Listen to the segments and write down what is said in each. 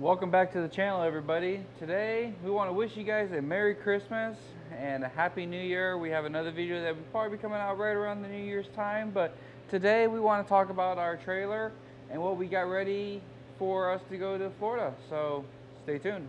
Welcome back to the channel, everybody. Today, we want to wish you guys a Merry Christmas and a Happy New Year. We have another video that will probably be coming out right around the New Year's time, but today we want to talk about our trailer and what we got ready for us to go to Florida. So, stay tuned.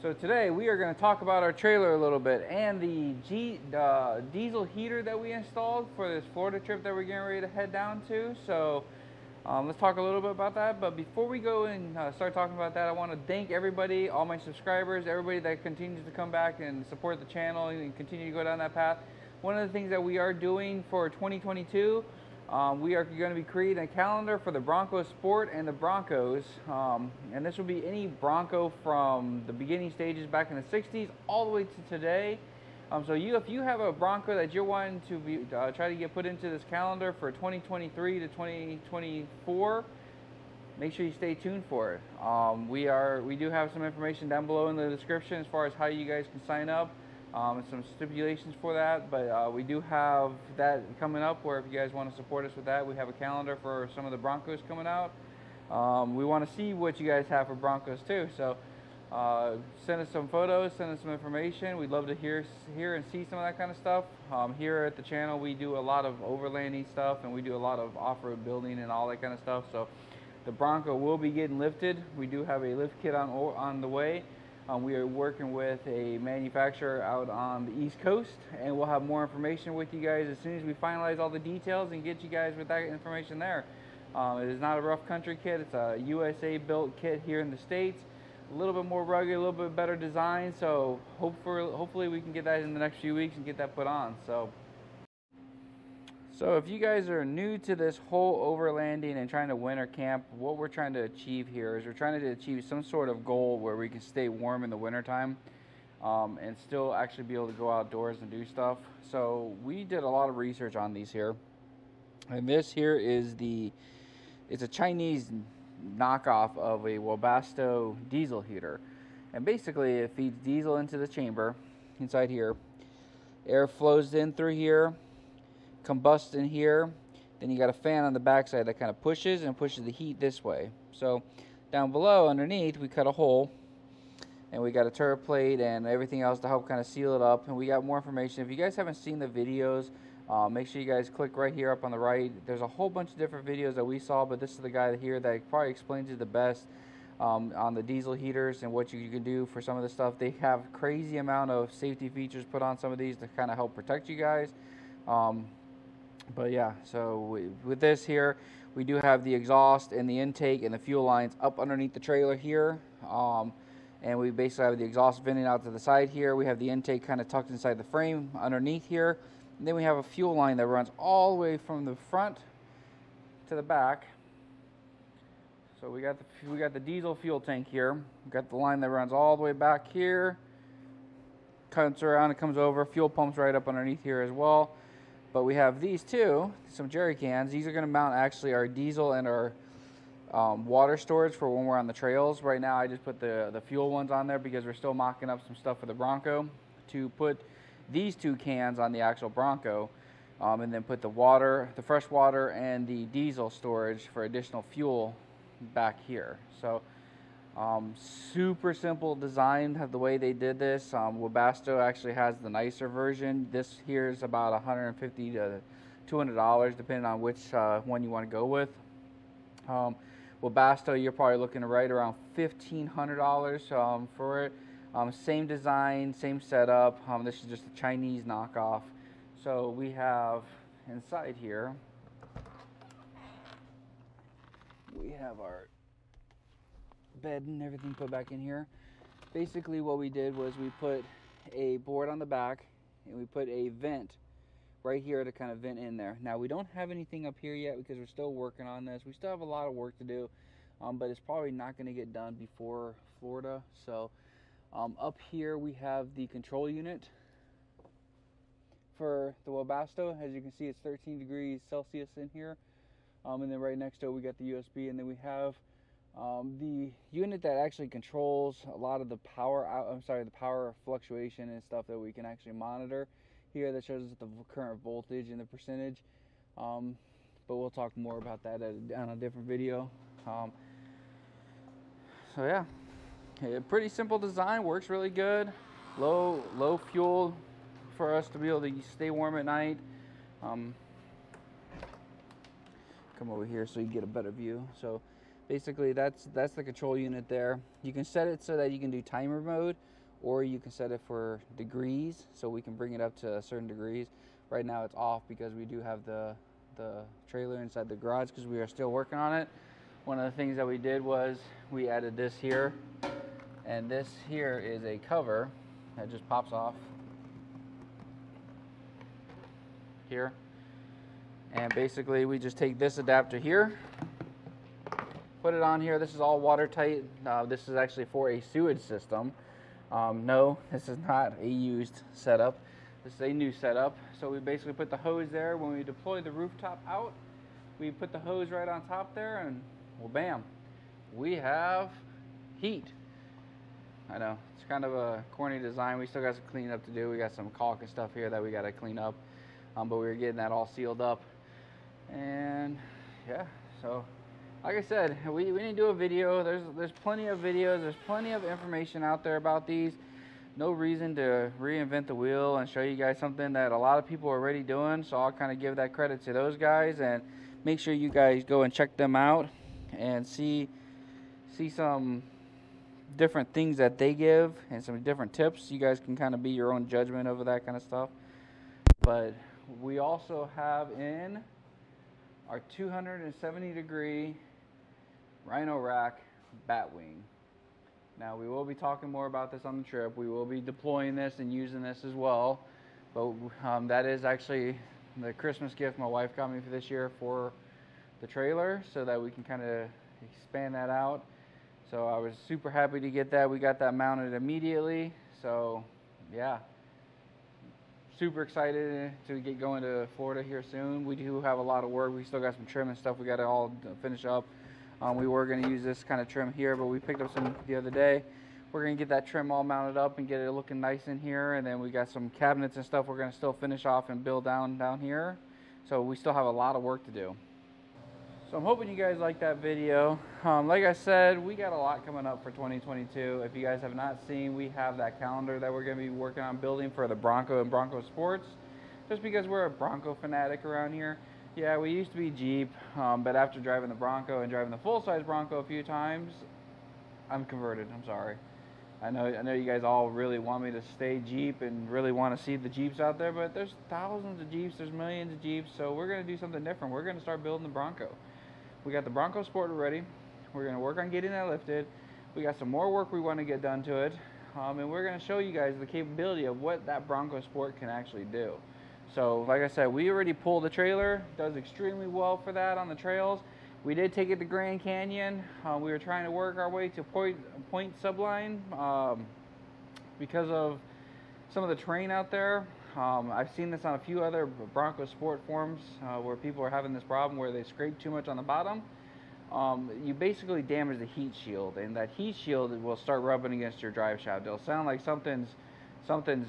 So today we are going to talk about our trailer a little bit and the G, uh, diesel heater that we installed for this Florida trip that we're getting ready to head down to. So um, let's talk a little bit about that. But before we go and uh, start talking about that, I want to thank everybody, all my subscribers, everybody that continues to come back and support the channel and continue to go down that path. One of the things that we are doing for 2022 um, we are going to be creating a calendar for the Bronco Sport and the Broncos. Um, and this will be any Bronco from the beginning stages back in the 60s all the way to today. Um, so you, if you have a Bronco that you're wanting to be, uh, try to get put into this calendar for 2023 to 2024, make sure you stay tuned for it. Um, we are we do have some information down below in the description as far as how you guys can sign up um, some stipulations for that. But uh, we do have that coming up where if you guys want to support us with that, we have a calendar for some of the Broncos coming out. Um, we want to see what you guys have for Broncos too. So uh, send us some photos, send us some information. We'd love to hear, hear and see some of that kind of stuff. Um, here at the channel, we do a lot of overlanding stuff and we do a lot of off-road building and all that kind of stuff. So the Bronco will be getting lifted. We do have a lift kit on, on the way. Um, we are working with a manufacturer out on the East Coast, and we'll have more information with you guys as soon as we finalize all the details and get you guys with that information there. Um, it is not a rough country kit, it's a USA built kit here in the States. A little bit more rugged, a little bit better design, so hopefully, hopefully we can get that in the next few weeks and get that put on. So so if you guys are new to this whole overlanding and trying to winter camp, what we're trying to achieve here is we're trying to achieve some sort of goal where we can stay warm in the wintertime um, and still actually be able to go outdoors and do stuff. So we did a lot of research on these here. And this here is the, it's a Chinese knockoff of a Webasto diesel heater. And basically it feeds diesel into the chamber inside here. Air flows in through here combust in here. Then you got a fan on the backside that kind of pushes and pushes the heat this way. So down below underneath we cut a hole and we got a turret plate and everything else to help kind of seal it up and we got more information. If you guys haven't seen the videos, uh, make sure you guys click right here up on the right. There's a whole bunch of different videos that we saw, but this is the guy here that probably explains it the best um, on the diesel heaters and what you, you, can do for some of the stuff. They have crazy amount of safety features put on some of these to kind of help protect you guys. Um, but yeah, so we, with this here, we do have the exhaust and the intake and the fuel lines up underneath the trailer here. Um, and we basically have the exhaust venting out to the side here. We have the intake kind of tucked inside the frame underneath here. And then we have a fuel line that runs all the way from the front to the back. So we got the we got the diesel fuel tank here. We got the line that runs all the way back here. Comes around, it comes over. Fuel pumps right up underneath here as well. But we have these two, some jerry cans. These are going to mount actually our diesel and our um, water storage for when we're on the trails. Right now I just put the, the fuel ones on there because we're still mocking up some stuff for the Bronco to put these two cans on the actual Bronco um, and then put the water, the fresh water and the diesel storage for additional fuel back here. So um, super simple design the way they did this. Um, Webasto actually has the nicer version. This here is about 150 to 200 dollars, depending on which uh, one you want to go with. Um, Webasto, you're probably looking right around 1,500 dollars um, for it. Um, same design, same setup. Um, this is just a Chinese knockoff. So we have inside here, we have our bed and everything put back in here. Basically what we did was we put a board on the back and we put a vent right here to kind of vent in there. Now we don't have anything up here yet because we're still working on this. We still have a lot of work to do, um, but it's probably not going to get done before Florida. So um, up here we have the control unit for the Webasto. As you can see, it's 13 degrees Celsius in here. Um, and then right next to it, we got the USB, and then we have um, the unit that actually controls a lot of the power out, I'm sorry, the power fluctuation and stuff that we can actually monitor here that shows us the current voltage and the percentage. Um, but we'll talk more about that at, on a different video. Um, so yeah, yeah, pretty simple design, works really good. Low, low fuel for us to be able to stay warm at night. Um, come over here so you get a better view. So basically that's that's the control unit there. You can set it so that you can do timer mode or you can set it for degrees so we can bring it up to a certain degrees. Right now it's off because we do have the the trailer inside the garage because we are still working on it. One of the things that we did was we added this here and this here is a cover that just pops off here and basically we just take this adapter here put it on here. This is all watertight. Uh, this is actually for a sewage system. Um, no this is not a used setup. This is a new setup. So we basically put the hose there. When we deploy the rooftop out we put the hose right on top there and well bam. We have heat. I know. It's kind of a corny design. We still got some cleaning up to do. We got some caulk and stuff here that we got to clean up. Um, but we were getting that all sealed up. And yeah so like I said we, we need to do a video. There's there's plenty of videos. There's plenty of information out there about these. No reason to reinvent the wheel and show you guys something that a lot of people are already doing. So I'll kind of give that credit to those guys and make sure you guys go and check them out and see see some different things that they give and some different tips. You guys can kind of be your own judgment over that kind of stuff. But we also have in our 270 degree Rhino rack Batwing. Now we will be talking more about this on the trip. We will be deploying this and using this as well. But um, that is actually the Christmas gift my wife got me for this year for the trailer so that we can kind of expand that out. So I was super happy to get that. We got that mounted immediately. So yeah, super excited to get going to Florida here soon. We do have a lot of work. We still got some trim and stuff we got to all finish up. Um, we were going to use this kind of trim here, but we picked up some the other day. We're going to get that trim all mounted up and get it looking nice in here. And then we got some cabinets and stuff we're going to still finish off and build down down here. So we still have a lot of work to do. So I'm hoping you guys like that video. Um, like I said, we got a lot coming up for 2022. If you guys have not seen, we have that calendar that we're going to be working on building for the Bronco and Bronco Sports. Just because we're a Bronco fanatic around here. Yeah, we used to be Jeep, um, but after driving the Bronco and driving the full-size Bronco a few times, I'm converted. I'm sorry. I know I know you guys all really want me to stay Jeep and really want to see the Jeeps out there, but there's thousands of Jeeps, there's millions of Jeeps, so we're going to do something different. We're going to start building the Bronco. We got the Bronco Sport ready. We're going to work on getting that lifted. We got some more work we want to get done to it. Um, and we're going to show you guys the capability of what that Bronco Sport can actually do. So like I said, we already pulled the trailer. Does extremely well for that on the trails. We did take it to Grand Canyon. Uh, we were trying to work our way to Point, point Sublime um, because of some of the terrain out there. Um, I've seen this on a few other Bronco Sport forums uh, where people are having this problem where they scrape too much on the bottom. Um, you basically damage the heat shield, and that heat shield will start rubbing against your drive shaft. It'll sound like something's something's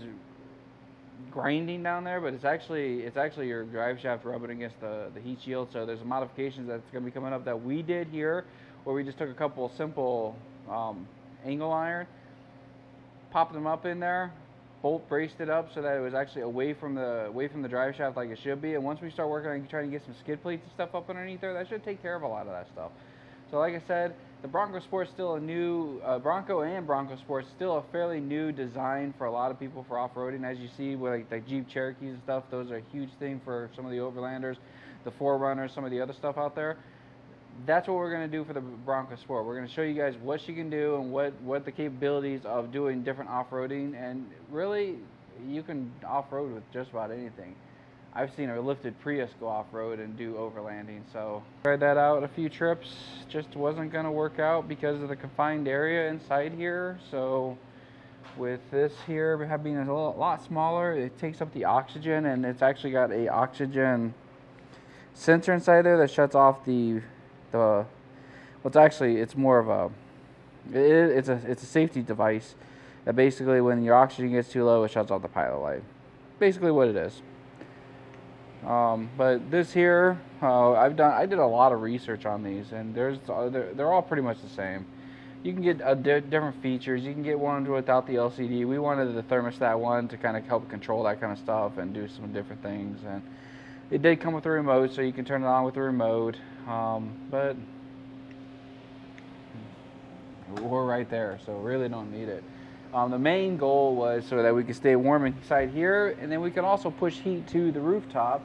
grinding down there, but it's actually it's actually your drive shaft rubbing against the, the heat shield. So there's modifications that's going to be coming up that we did here, where we just took a couple simple um, angle iron, popped them up in there, bolt braced it up so that it was actually away from the away from the drive shaft like it should be. And once we start working on trying to get some skid plates and stuff up underneath there, that should take care of a lot of that stuff. So like I said, the Bronco Sport's still a new uh, Bronco and Bronco Sport's still a fairly new design for a lot of people for off-roading. As you see with like the Jeep Cherokees and stuff, those are a huge thing for some of the Overlanders, the 4Runners, some of the other stuff out there that's what we're going to do for the Bronco Sport. We're going to show you guys what she can do and what, what the capabilities of doing different off-roading. And really, you can off-road with just about anything. I've seen a lifted Prius go off road and do overlanding. So tried that out a few trips. Just wasn't gonna work out because of the confined area inside here. So with this here being a lot smaller, it takes up the oxygen and it's actually got a oxygen sensor inside there that shuts off the the. Well, it's actually it's more of a it, it's a it's a safety device that basically when your oxygen gets too low, it shuts off the pilot light. Basically, what it is. Um, but this here, uh, I've done. I did a lot of research on these, and there's uh, they're, they're all pretty much the same. You can get uh, di different features. You can get one without the LCD. We wanted the thermostat one to kind of help control that kind of stuff and do some different things. And it did come with a remote, so you can turn it on with the remote. Um, but we're right there, so really don't need it. Um, the main goal was so that we could stay warm inside here, and then we can also push heat to the rooftop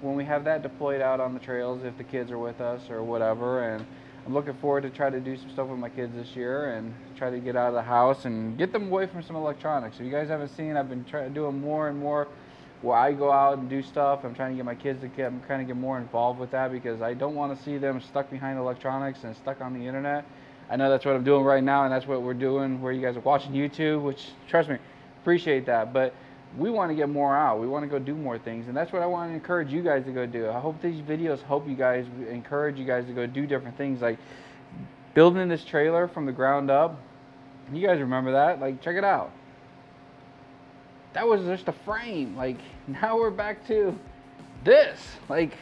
when we have that deployed out on the trails if the kids are with us or whatever. And I'm looking forward to try to do some stuff with my kids this year and try to get out of the house and get them away from some electronics. If you guys haven't seen, I've been trying to do more and more where I go out and do stuff. I'm trying to get my kids to get, I'm trying to get more involved with that because I don't want to see them stuck behind electronics and stuck on the internet. I know that's what I'm doing right now, and that's what we're doing where you guys are watching YouTube, which, trust me, appreciate that. But we want to get more out. We want to go do more things, and that's what I want to encourage you guys to go do. I hope these videos help you guys, encourage you guys to go do different things, like building this trailer from the ground up. You guys remember that? Like, check it out. That was just a frame. Like, now we're back to this. Like,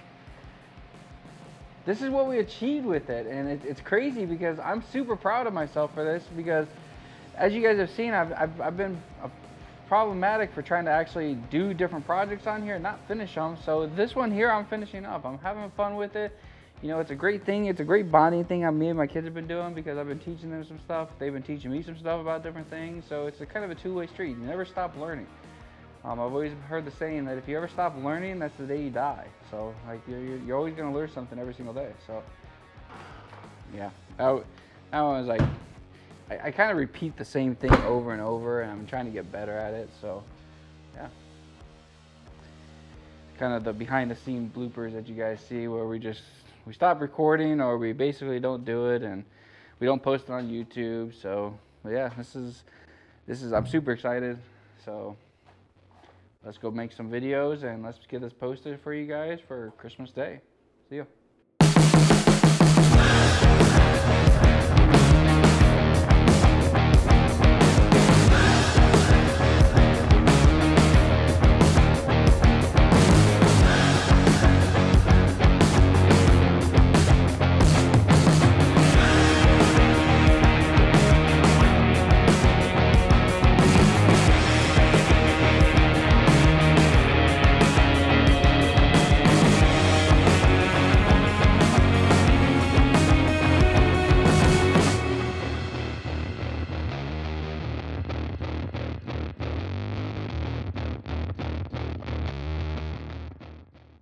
this is what we achieved with it. And it, it's crazy because I'm super proud of myself for this because as you guys have seen, I've, I've, I've been problematic for trying to actually do different projects on here, and not finish them. So this one here, I'm finishing up. I'm having fun with it. You know, it's a great thing. It's a great bonding thing me and my kids have been doing because I've been teaching them some stuff. They've been teaching me some stuff about different things. So it's a kind of a two-way street. You never stop learning. Um, I've always heard the saying that if you ever stop learning, that's the day you die. So like you're, you're always to learn something every single day. So yeah, that, that one was like, I, I kind of repeat the same thing over and over and I'm trying to get better at it. So yeah, kind of the behind the scene bloopers that you guys see where we just, we stop recording or we basically don't do it and we don't post it on YouTube. So yeah, this is, this is, I'm super excited. So let's go make some videos and let's get this posted for you guys for Christmas Day. See you.